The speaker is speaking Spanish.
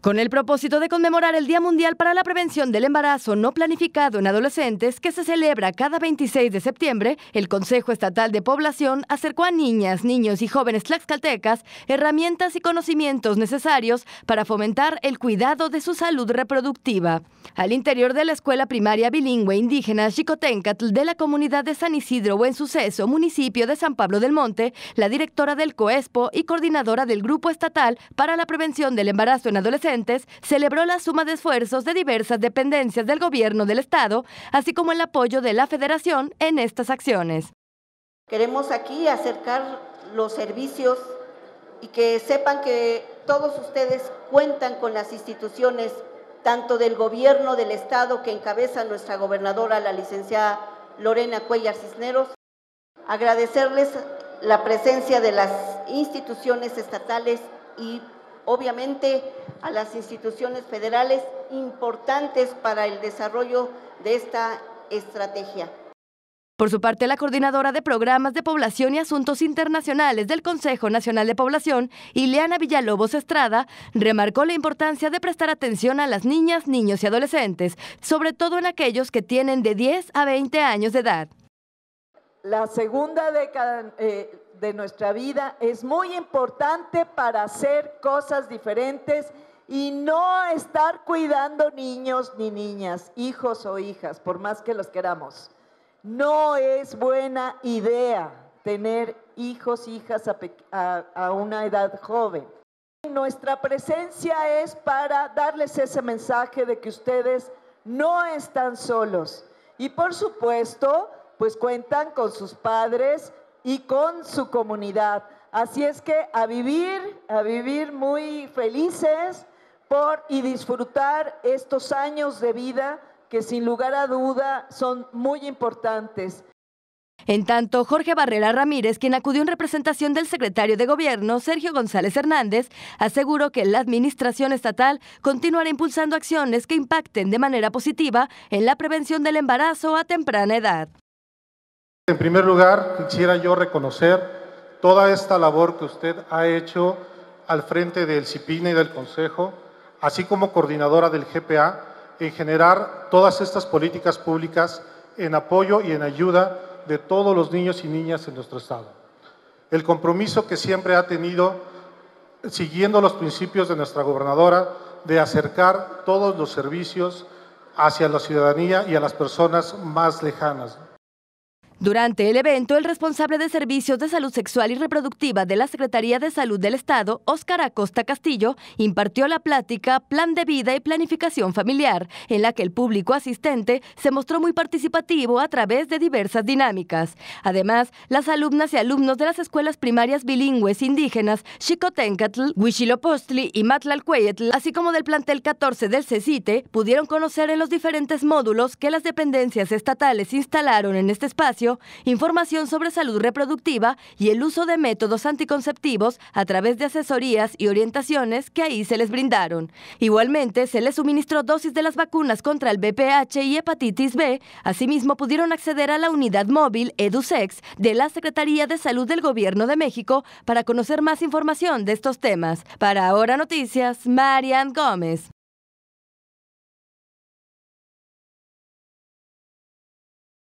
Con el propósito de conmemorar el Día Mundial para la Prevención del Embarazo No Planificado en Adolescentes, que se celebra cada 26 de septiembre, el Consejo Estatal de Población acercó a niñas, niños y jóvenes tlaxcaltecas herramientas y conocimientos necesarios para fomentar el cuidado de su salud reproductiva. Al interior de la Escuela Primaria Bilingüe Indígena Xicotencatl de la comunidad de San Isidro Buen Suceso, municipio de San Pablo del Monte, la directora del COESPO y coordinadora del Grupo Estatal para la Prevención del Embarazo en Adolescentes, celebró la suma de esfuerzos de diversas dependencias del gobierno del Estado, así como el apoyo de la Federación en estas acciones. Queremos aquí acercar los servicios y que sepan que todos ustedes cuentan con las instituciones, tanto del gobierno del Estado que encabeza nuestra gobernadora, la licenciada Lorena Cuellar Cisneros, agradecerles la presencia de las instituciones estatales y obviamente a las instituciones federales importantes para el desarrollo de esta estrategia. Por su parte, la coordinadora de programas de población y asuntos internacionales del Consejo Nacional de Población, Ileana Villalobos Estrada, remarcó la importancia de prestar atención a las niñas, niños y adolescentes, sobre todo en aquellos que tienen de 10 a 20 años de edad. La segunda década eh, de nuestra vida es muy importante para hacer cosas diferentes y no estar cuidando niños ni niñas, hijos o hijas, por más que los queramos. No es buena idea tener hijos, hijas a, a una edad joven. Nuestra presencia es para darles ese mensaje de que ustedes no están solos. Y por supuesto, pues cuentan con sus padres, y con su comunidad. Así es que a vivir, a vivir muy felices por y disfrutar estos años de vida que sin lugar a duda son muy importantes. En tanto, Jorge Barrera Ramírez, quien acudió en representación del secretario de Gobierno, Sergio González Hernández, aseguró que la Administración Estatal continuará impulsando acciones que impacten de manera positiva en la prevención del embarazo a temprana edad. En primer lugar, quisiera yo reconocer toda esta labor que usted ha hecho al frente del CIPINA y del Consejo, así como coordinadora del GPA, en generar todas estas políticas públicas en apoyo y en ayuda de todos los niños y niñas en nuestro Estado. El compromiso que siempre ha tenido, siguiendo los principios de nuestra gobernadora, de acercar todos los servicios hacia la ciudadanía y a las personas más lejanas. Durante el evento, el responsable de Servicios de Salud Sexual y Reproductiva de la Secretaría de Salud del Estado, Óscar Acosta Castillo, impartió la plática Plan de Vida y Planificación Familiar, en la que el público asistente se mostró muy participativo a través de diversas dinámicas. Además, las alumnas y alumnos de las escuelas primarias bilingües indígenas Xicotencatl, Huichilopostli y Matlalcueyetl, así como del plantel 14 del CECITE, pudieron conocer en los diferentes módulos que las dependencias estatales instalaron en este espacio información sobre salud reproductiva y el uso de métodos anticonceptivos a través de asesorías y orientaciones que ahí se les brindaron. Igualmente, se les suministró dosis de las vacunas contra el BPH y hepatitis B. Asimismo, pudieron acceder a la unidad móvil EduSex de la Secretaría de Salud del Gobierno de México para conocer más información de estos temas. Para Ahora Noticias, Marian Gómez.